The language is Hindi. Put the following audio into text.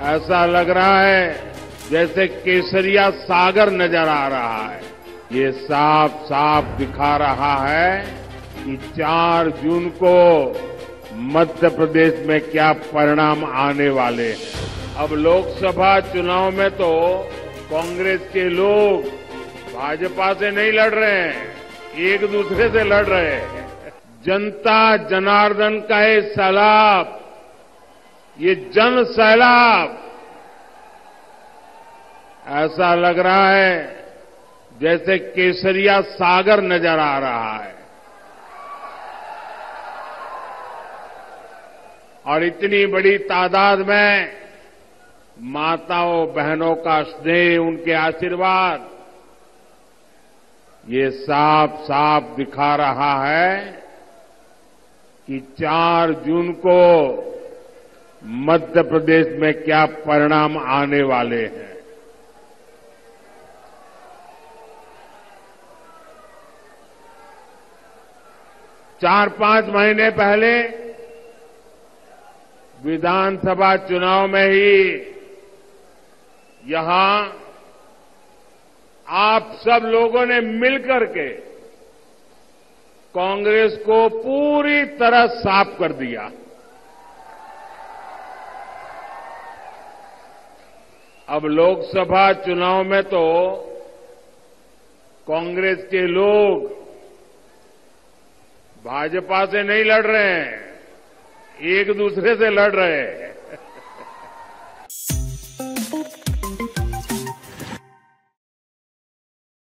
ऐसा लग रहा है जैसे केसरिया सागर नज़र आ रहा है। ये साफ़ साफ़ दिखा रहा है कि 4 जून को मध्य प्रदेश में क्या परिणाम आने वाले हैं। अब लोकसभा चुनाव में तो कांग्रेस के लोग भाजपा से नहीं लड़ रहे हैं, एक दूसरे से लड़ रहे हैं। जनता जनार्दन का ये सैलाब ये जन सैलाब। ऐसा लग रहा है जैसे केसरिया सागर नज़र आ रहा है। और इतनी बड़ी तादाद में माताओं, बहनों का स्नेह, उनके आशीर्वाद, ये साफ़ साफ़ दिखा रहा है कि 4 जून को मध्य प्रदेश में क्या परिणाम आने वाले हैं? चार पाँच महीने पहले विधानसभा चुनाव में ही यहाँ आप सब लोगों ने मिलकर के कांग्रेस को पूरी तरह साफ़ कर दिया। अब लोकसभा चुनाव में तो कांग्रेस के लोग भाजपा से नहीं लड़ रहे हैं, एक दूसरे से लड़ रहे हैं।